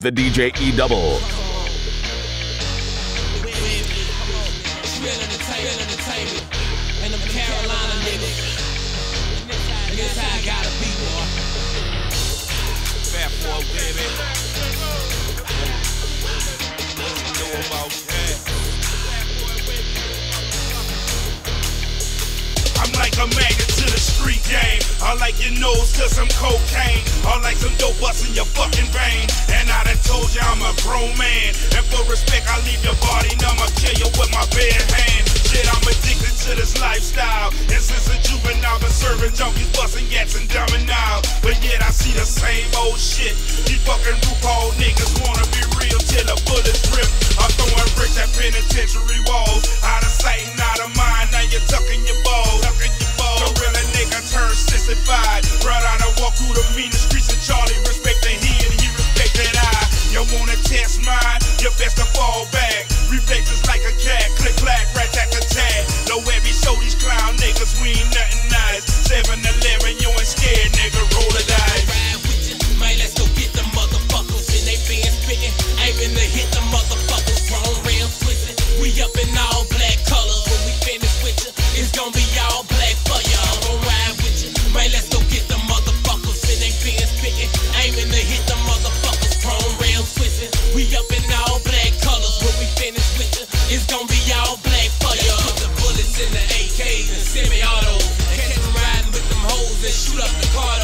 The DJ E Double. Your nose to some cocaine. I like some dope bust in your fucking vein. And I done told you I'm a grown man. And for respect, I leave your body numb. I kill you with my bare hand. Shit, I'm addicted to this lifestyle. And since a juvenile, been serving junkies, busting gats and dumbing. But yet I see the same old shit. These fucking RuPaul niggas wanna be real till the bullets rip. I'm throwing bricks at penitentiary walls. Up the cardos.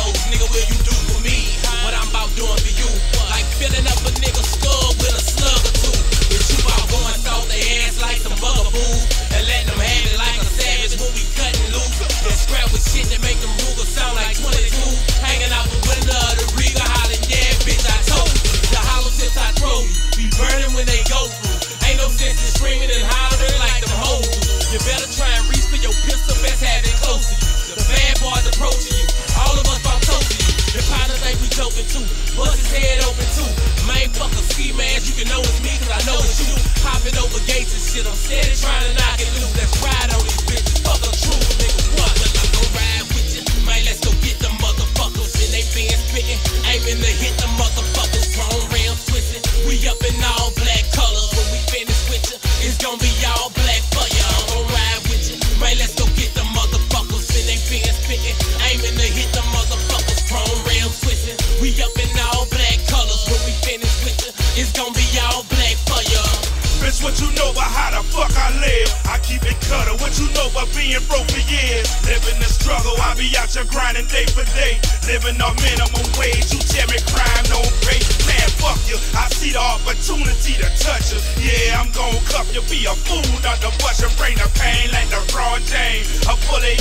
Shit, I'm steady trying to what you know about how the fuck I live? I keep it cutter. What you know about being broke for years? Living the struggle, I be out here grinding day for day. Living on minimum wage, you tell me crime don't pay. Man, fuck you. I see the opportunity to touch you. Yeah, I'm gon' cuff you, be a fool, not the bus and bring the pain like the Ron James. A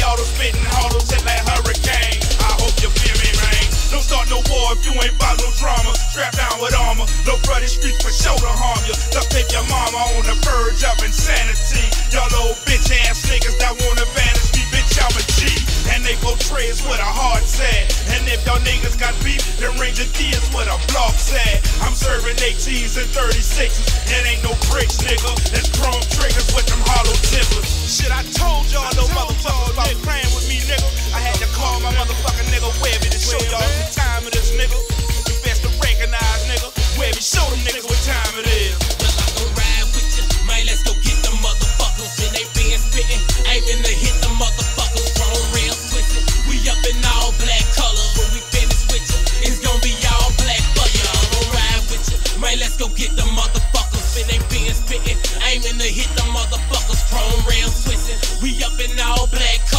auto spitting hollows hit like hurricane. I hope you feel me, man. Don't start no war if you ain't bout no drama. Down with armor, no bloody streets for sure to harm you. Tape your mama on the verge of insanity. Y'all old bitch ass niggas that wanna vanish me, bitch, I'm a G. And they portray us with a heart set. And if y'all niggas got beef, then Ranger D is what a block said. I'm serving 18s and 36s. It ain't no bricks, nigga. It's chrome triggers with them hollow tippers. Shit, I told y'all no motherfuckers about playing with me, nigga. I had to call my motherfucking nigga in all black